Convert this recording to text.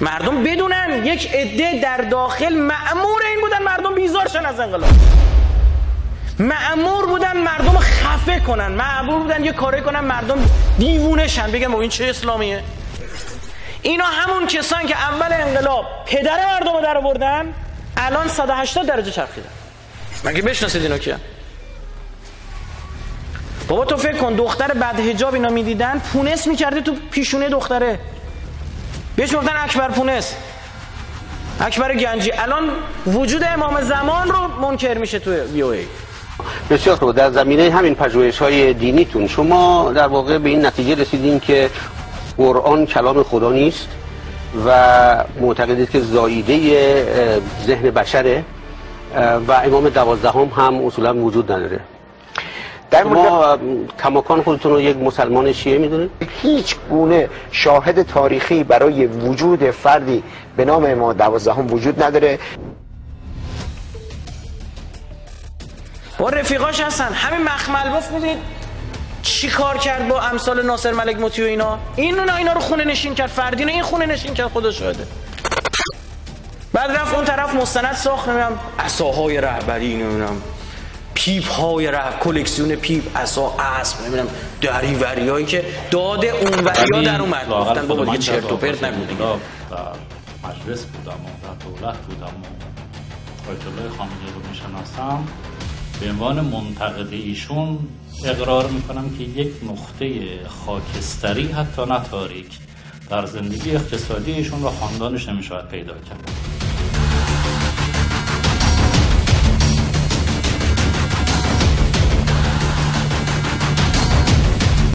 مردم بدونن یک عده در داخل معمور این بودن مردم بیزار شن از انقلاب. معمور بودن مردم خفه کنن. معمور بودن یه کاری کنن مردم دیوونه شن. بگن این چه اسلامیه؟ اینا همون کسان که اول انقلاب پدر مردم رو در آوردن الان 180 درجه چرخیدن. مگه بشناسید اینو کیه بابا تو فکر کن دختر بعد حجاب اینا می‌دیدن پونس می‌کرده تو پیشونه دختره. بهش گفتن اکبر پونس. اکبر گنجی. الان وجود امام زمان رو منکر میشه تو بی ای. بسیار خوب. در زمینه همین پژوهش های دینیتون شما در واقع به این نتیجه رسیدین که قرآن کلام خدا نیست و معتقدید که زاییده ذهن بشره و امام دوازدهم هم اصولا وجود نداره. در ما کماکان خودتون رو یک مسلمان شیعه می‌دونید؟ هیچ گونه شاهد تاریخی برای وجود فردی به نام امام دوازدهم وجود نداره. با رفیقاش هستن. همین مخمل بف می‌دید چی کار کرد با امثال ناصر ملک مطیع و اینا؟ این اونا اینا رو خونه نشین کرد. فردین این خونه نشین کرد خدا شاهده. بعد رفت اون طرف مستند ساخت نمی‌دونم عصاهای رهبری نمی‌دونم. پیپ های رهب کلکسیون پیپ عصا اسب نمی‌دونم دری وریایی که داده اون وریا در اومد. گفتن بابا دیگه چرت و پرت نگو دیگه. مجلس بودم و در دولت بودم و آیت الله خامنه‌ای رو می‌شناسم. به عنوان منتقد ایشون اقرار می‌کنم که یک نقطه خاکستری حتی نه تاریک در زندگی اقتصادی ایشون و خاندانش نمی‌شود پیدا کرد.